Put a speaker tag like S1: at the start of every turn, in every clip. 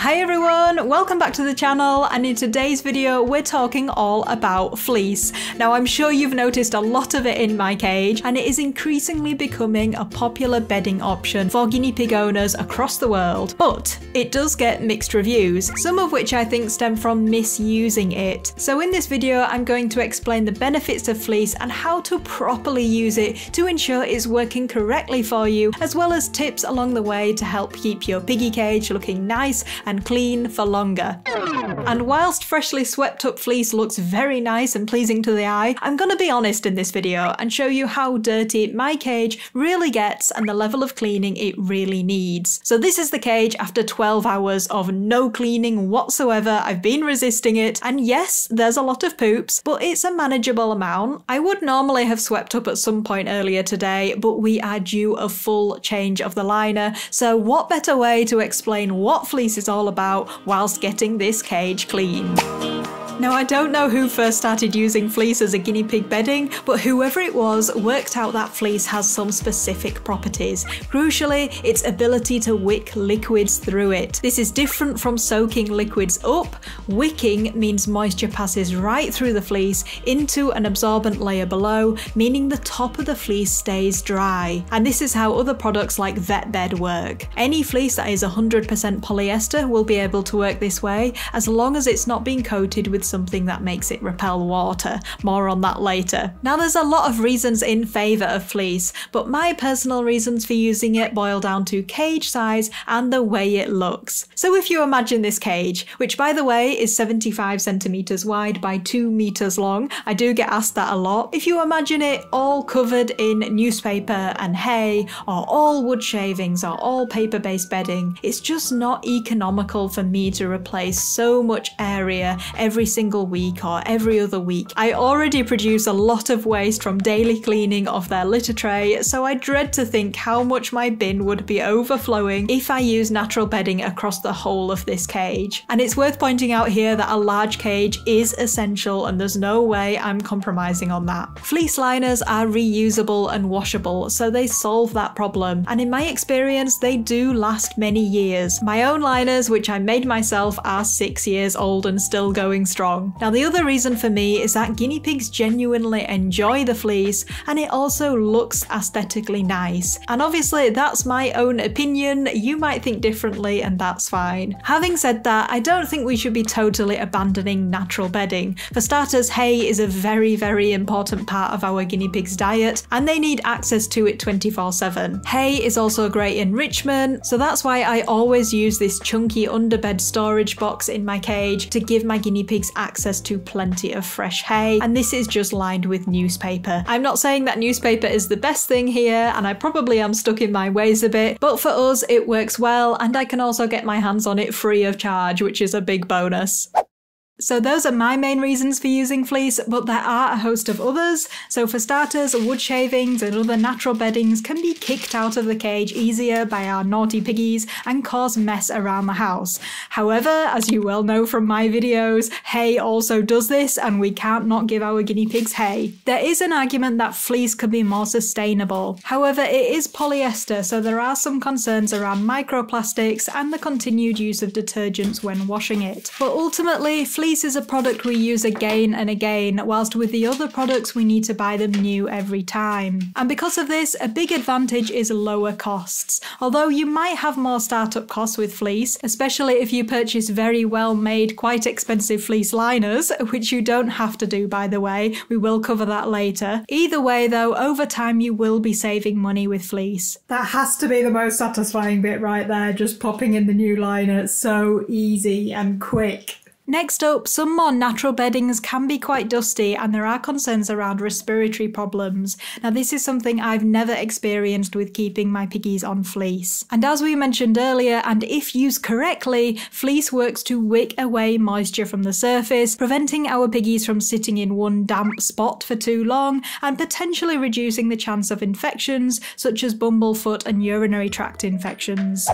S1: Hi everyone, welcome back to the channel and in today's video we're talking all about fleece. Now I'm sure you've noticed a lot of it in my cage and it is increasingly becoming a popular bedding option for guinea pig owners across the world. But it does get mixed reviews, some of which I think stem from misusing it. So in this video I'm going to explain the benefits of fleece and how to properly use it to ensure it's working correctly for you as well as tips along the way to help keep your piggy cage looking nice and clean for longer. And whilst freshly swept up fleece looks very nice and pleasing to the eye, I'm gonna be honest in this video and show you how dirty my cage really gets and the level of cleaning it really needs. So this is the cage after 12 hours of no cleaning whatsoever. I've been resisting it and yes, there's a lot of poops, but it's a manageable amount. I would normally have swept up at some point earlier today, but we are due a full change of the liner. So what better way to explain what fleece is all all about whilst getting this cage clean. Now, I don't know who first started using fleece as a guinea pig bedding, but whoever it was worked out that fleece has some specific properties. Crucially, its ability to wick liquids through it. This is different from soaking liquids up. Wicking means moisture passes right through the fleece into an absorbent layer below, meaning the top of the fleece stays dry. And this is how other products like Vet Bed work. Any fleece that is 100% polyester will be able to work this way, as long as it's not being coated with something that makes it repel water. More on that later. Now there's a lot of reasons in favour of fleece, but my personal reasons for using it boil down to cage size and the way it looks. So if you imagine this cage, which by the way is 75 centimetres wide by 2 metres long, I do get asked that a lot. If you imagine it all covered in newspaper and hay, or all wood shavings, or all paper based bedding, it's just not economical for me to replace so much area every single week or every other week. I already produce a lot of waste from daily cleaning of their litter tray, so I dread to think how much my bin would be overflowing if I use natural bedding across the whole of this cage. And it's worth pointing out here that a large cage is essential and there's no way I'm compromising on that. Fleece liners are reusable and washable, so they solve that problem. And in my experience, they do last many years. My own liners, which I made myself, are six years old and still going strong strong. Now the other reason for me is that guinea pigs genuinely enjoy the fleece and it also looks aesthetically nice. And obviously that's my own opinion, you might think differently and that's fine. Having said that, I don't think we should be totally abandoning natural bedding. For starters, hay is a very, very important part of our guinea pigs' diet and they need access to it 24 7. Hay is also a great enrichment, so that's why I always use this chunky underbed storage box in my cage to give my guinea pigs access to plenty of fresh hay, and this is just lined with newspaper. I'm not saying that newspaper is the best thing here, and I probably am stuck in my ways a bit, but for us it works well, and I can also get my hands on it free of charge, which is a big bonus. So those are my main reasons for using fleece, but there are a host of others. So for starters, wood shavings and other natural beddings can be kicked out of the cage easier by our naughty piggies and cause mess around the house. However, as you well know from my videos, hay also does this and we can't not give our guinea pigs hay. There is an argument that fleece could be more sustainable. However, it is polyester, so there are some concerns around microplastics and the continued use of detergents when washing it. But ultimately, fleece fleece is a product we use again and again, whilst with the other products we need to buy them new every time. And because of this, a big advantage is lower costs. Although you might have more startup costs with fleece, especially if you purchase very well made, quite expensive fleece liners, which you don't have to do by the way, we will cover that later. Either way though, over time you will be saving money with fleece. That has to be the most satisfying bit right there, just popping in the new liner. It's so easy and quick. Next up, some more natural beddings can be quite dusty and there are concerns around respiratory problems. Now this is something I've never experienced with keeping my piggies on fleece. And as we mentioned earlier, and if used correctly, fleece works to wick away moisture from the surface, preventing our piggies from sitting in one damp spot for too long and potentially reducing the chance of infections such as bumblefoot and urinary tract infections.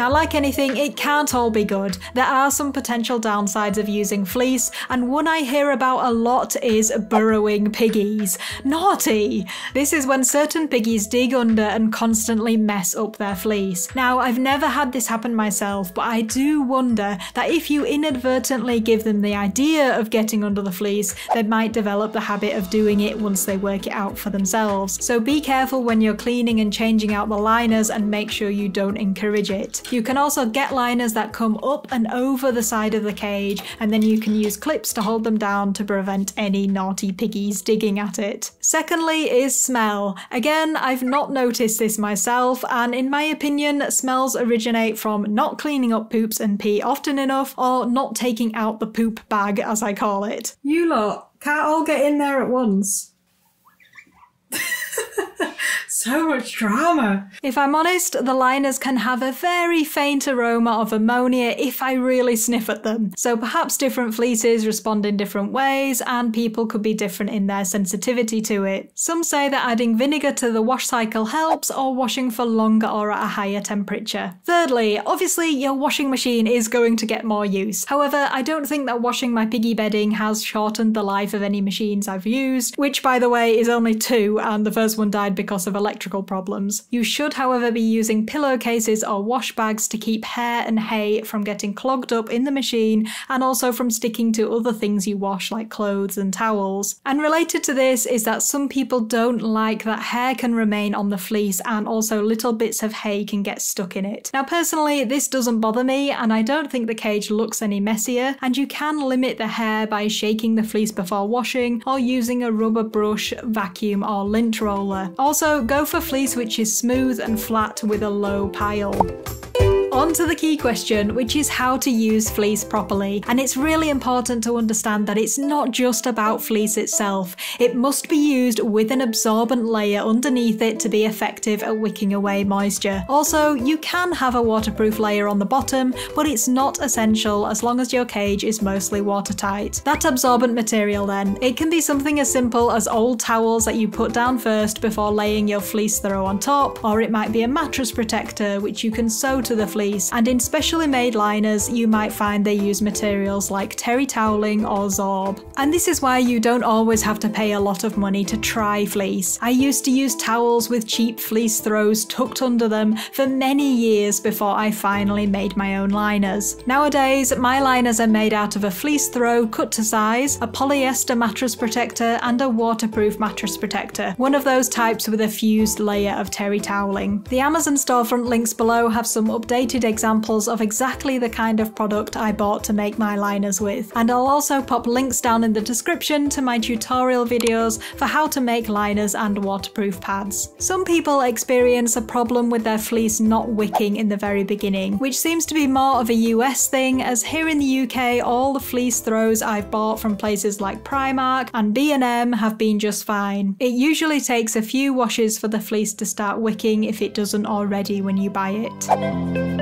S1: Now, like anything, it can't all be good. There are some potential downsides of using fleece, and one I hear about a lot is burrowing piggies. Naughty! This is when certain piggies dig under and constantly mess up their fleece. Now, I've never had this happen myself, but I do wonder that if you inadvertently give them the idea of getting under the fleece, they might develop the habit of doing it once they work it out for themselves. So be careful when you're cleaning and changing out the liners and make sure you don't encourage it. You can also get liners that come up and over the side of the cage and then you can use clips to hold them down to prevent any naughty piggies digging at it. Secondly is smell. Again, I've not noticed this myself and in my opinion, smells originate from not cleaning up poops and pee often enough or not taking out the poop bag as I call it. You lot can't all get in there at once. So much drama. If I'm honest, the liners can have a very faint aroma of ammonia if I really sniff at them. So perhaps different fleeces respond in different ways and people could be different in their sensitivity to it. Some say that adding vinegar to the wash cycle helps or washing for longer or at a higher temperature. Thirdly, obviously your washing machine is going to get more use. However, I don't think that washing my piggy bedding has shortened the life of any machines I've used, which by the way is only two and the first one died because of electrical problems. You should, however, be using pillowcases or wash bags to keep hair and hay from getting clogged up in the machine and also from sticking to other things you wash like clothes and towels. And related to this is that some people don't like that hair can remain on the fleece and also little bits of hay can get stuck in it. Now personally, this doesn't bother me and I don't think the cage looks any messier and you can limit the hair by shaking the fleece before washing or using a rubber brush, vacuum or lint roller. Also, go for fleece which is smooth and flat with a low pile. On to the key question, which is how to use fleece properly. And it's really important to understand that it's not just about fleece itself. It must be used with an absorbent layer underneath it to be effective at wicking away moisture. Also, you can have a waterproof layer on the bottom, but it's not essential as long as your cage is mostly watertight. That absorbent material then, it can be something as simple as old towels that you put down first before laying your fleece throw on top, or it might be a mattress protector which you can sew to the fleece and in specially made liners, you might find they use materials like terry toweling or Zorb. And this is why you don't always have to pay a lot of money to try fleece. I used to use towels with cheap fleece throws tucked under them for many years before I finally made my own liners. Nowadays, my liners are made out of a fleece throw cut to size, a polyester mattress protector, and a waterproof mattress protector, one of those types with a fused layer of terry toweling. The Amazon storefront links below have some updated examples of exactly the kind of product I bought to make my liners with. And I'll also pop links down in the description to my tutorial videos for how to make liners and waterproof pads. Some people experience a problem with their fleece not wicking in the very beginning, which seems to be more of a US thing as here in the UK all the fleece throws I've bought from places like Primark and B&M have been just fine. It usually takes a few washes for the fleece to start wicking if it doesn't already when you buy it.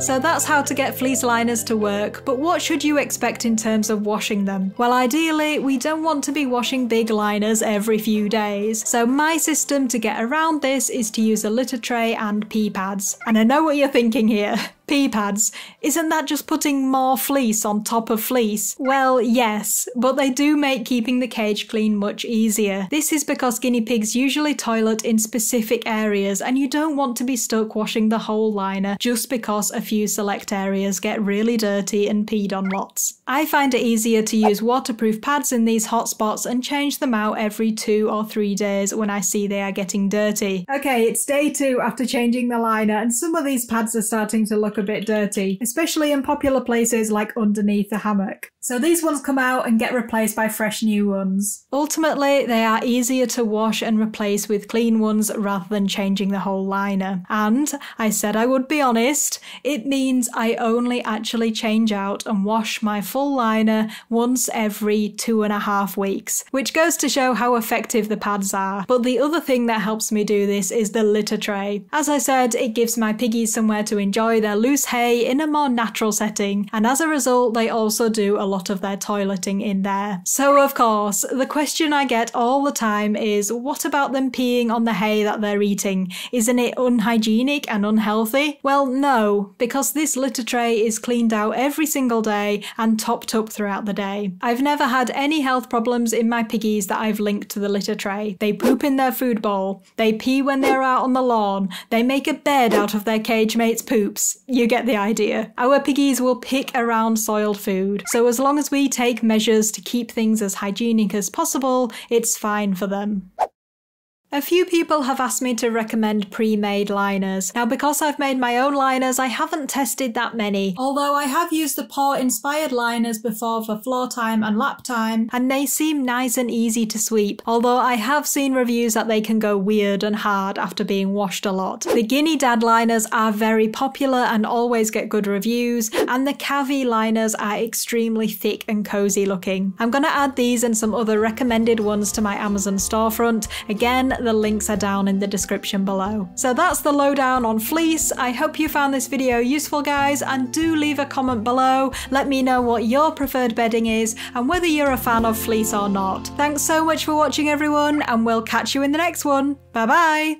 S1: So that's how to get fleece liners to work, but what should you expect in terms of washing them? Well, ideally, we don't want to be washing big liners every few days. So my system to get around this is to use a litter tray and pee pads. And I know what you're thinking here. pee pads. Isn't that just putting more fleece on top of fleece? Well, yes, but they do make keeping the cage clean much easier. This is because guinea pigs usually toilet in specific areas and you don't want to be stuck washing the whole liner just because a few select areas get really dirty and peed on lots. I find it easier to use waterproof pads in these hot spots and change them out every two or three days when I see they are getting dirty. Okay, it's day two after changing the liner and some of these pads are starting to look a bit dirty, especially in popular places like underneath the hammock. So these ones come out and get replaced by fresh new ones. Ultimately, they are easier to wash and replace with clean ones rather than changing the whole liner. And I said I would be honest, it means I only actually change out and wash my full liner once every two and a half weeks, which goes to show how effective the pads are. But the other thing that helps me do this is the litter tray. As I said, it gives my piggies somewhere to enjoy their loose hay in a more natural setting, and as a result, they also do a lot of their toileting in there. So, of course, the question I get all the time is what about them peeing on the hay that they're eating? Isn't it unhygienic and unhealthy? Well, no, because this litter tray is cleaned out every single day and topped up throughout the day. I've never had any health problems in my piggies that I've linked to the litter tray. They poop in their food bowl, they pee when they're out on the lawn, they make a bed out of their cage mate's poops. You get the idea. Our piggies will pick around soiled food, so as long as we take measures to keep things as hygienic as possible, it's fine for them. A few people have asked me to recommend pre-made liners. Now because I've made my own liners, I haven't tested that many, although I have used the paw inspired liners before for floor time and lap time, and they seem nice and easy to sweep, although I have seen reviews that they can go weird and hard after being washed a lot. The Guinea Dad liners are very popular and always get good reviews, and the Kavee liners are extremely thick and cozy looking. I'm gonna add these and some other recommended ones to my Amazon storefront. Again, the links are down in the description below. So that's the lowdown on fleece. I hope you found this video useful guys and do leave a comment below. Let me know what your preferred bedding is and whether you're a fan of fleece or not. Thanks so much for watching everyone and we'll catch you in the next one. Bye bye!